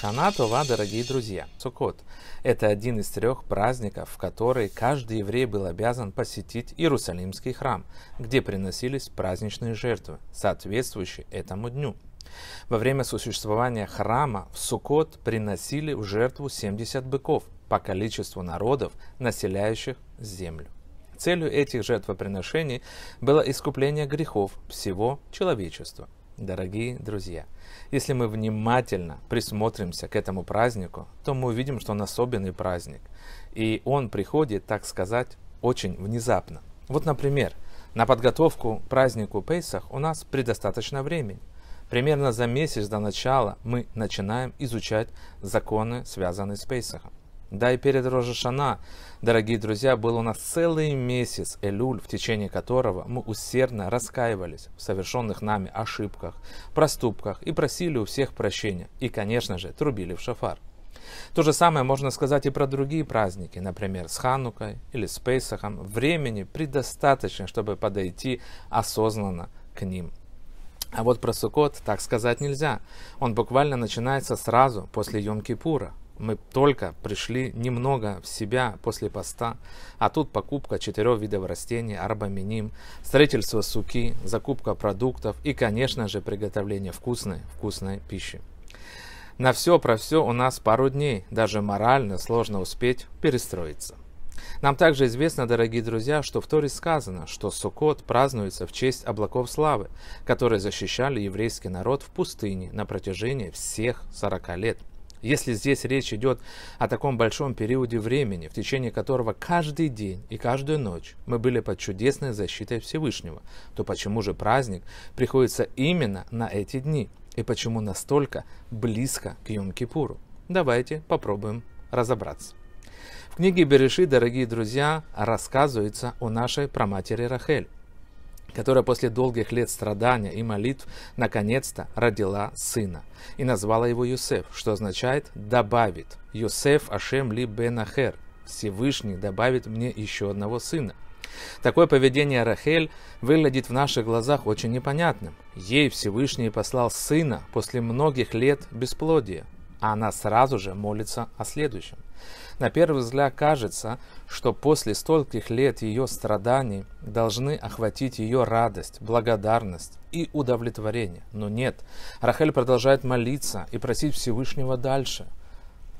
Шана Това, дорогие друзья. Суккот – это один из трех праздников, в которые каждый еврей был обязан посетить Иерусалимский храм, где приносились праздничные жертвы, соответствующие этому дню. Во время существования храма в Суккот приносили в жертву 70 быков по количеству народов, населяющих землю. Целью этих жертвоприношений было искупление грехов всего человечества. Дорогие друзья, если мы внимательно присмотримся к этому празднику, то мы увидим, что он особенный праздник. И он приходит, так сказать, очень внезапно. Вот, например, на подготовку к празднику Пейсах у нас предостаточно времени. Примерно за месяц до начала мы начинаем изучать законы, связанные с Пейсахом. Да и перед Рожешана, дорогие друзья, был у нас целый месяц Элюль, в течение которого мы усердно раскаивались в совершенных нами ошибках, проступках и просили у всех прощения. И, конечно же, трубили в шафар. То же самое можно сказать и про другие праздники, например, с Ханукой или с Пейсахом. Времени предостаточно, чтобы подойти осознанно к ним. А вот про Суккот так сказать нельзя. Он буквально начинается сразу после Йом-Кипура. Мы только пришли немного в себя после поста, а тут покупка четырех видов растений, арбаминим, строительство суки, закупка продуктов и, конечно же, приготовление вкусной, вкусной пищи. На все про все у нас пару дней, даже морально сложно успеть перестроиться. Нам также известно, дорогие друзья, что в Торе сказано, что Суккот празднуется в честь облаков славы, которые защищали еврейский народ в пустыне на протяжении всех 40 лет. Если здесь речь идет о таком большом периоде времени, в течение которого каждый день и каждую ночь мы были под чудесной защитой Всевышнего, то почему же праздник приходится именно на эти дни? И почему настолько близко к Йом-Кипуру? Давайте попробуем разобраться. В книге Береши, дорогие друзья, рассказывается о нашей праматери Рахель которая после долгих лет страдания и молитв наконец-то родила сына и назвала его Юсеф, что означает «добавит». Юсеф Ашем ли Бенахер. Всевышний добавит мне еще одного сына. Такое поведение Рахель выглядит в наших глазах очень непонятным. Ей Всевышний послал сына после многих лет бесплодия, а она сразу же молится о следующем. На первый взгляд кажется, что после стольких лет ее страданий должны охватить ее радость, благодарность и удовлетворение. Но нет, Рахель продолжает молиться и просить Всевышнего дальше.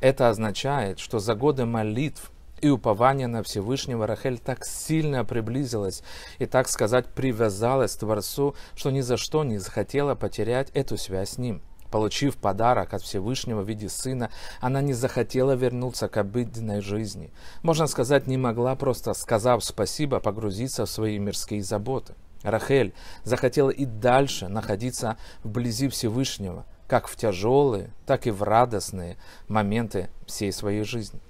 Это означает, что за годы молитв и упования на Всевышнего Рахель так сильно приблизилась и, так сказать, привязалась к Творцу, что ни за что не захотела потерять эту связь с Ним. Получив подарок от Всевышнего в виде сына, она не захотела вернуться к обыденной жизни. Можно сказать, не могла просто, сказав спасибо, погрузиться в свои мирские заботы. Рахель захотела и дальше находиться вблизи Всевышнего, как в тяжелые, так и в радостные моменты всей своей жизни.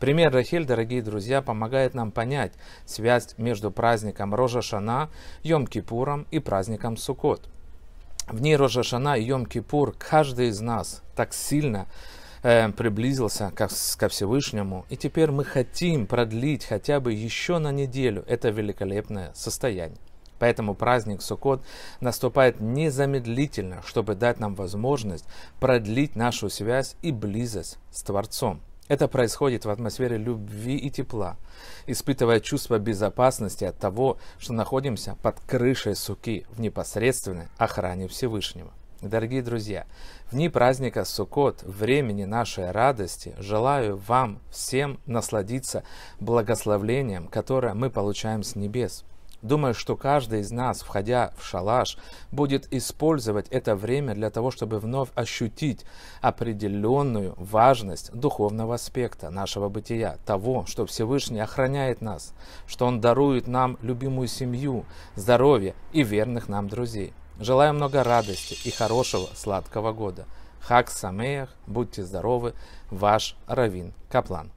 Пример Рахель, дорогие друзья, помогает нам понять связь между праздником Рожа Шана, Йом-Кипуром и праздником Суккот. В дни Рожашана и Йом-Кипур каждый из нас так сильно э, приблизился ко, ко Всевышнему, и теперь мы хотим продлить хотя бы еще на неделю это великолепное состояние. Поэтому праздник Суккот наступает незамедлительно, чтобы дать нам возможность продлить нашу связь и близость с Творцом. Это происходит в атмосфере любви и тепла, испытывая чувство безопасности от того, что находимся под крышей суки в непосредственной охране Всевышнего. Дорогие друзья, в дни праздника Суккот, времени нашей радости, желаю вам всем насладиться благословлением, которое мы получаем с небес. Думаю, что каждый из нас, входя в шалаш, будет использовать это время для того, чтобы вновь ощутить определенную важность духовного аспекта нашего бытия, того, что Всевышний охраняет нас, что Он дарует нам любимую семью, здоровье и верных нам друзей. Желаю много радости и хорошего сладкого года. Хак Самеях, будьте здоровы, ваш Равин Каплан.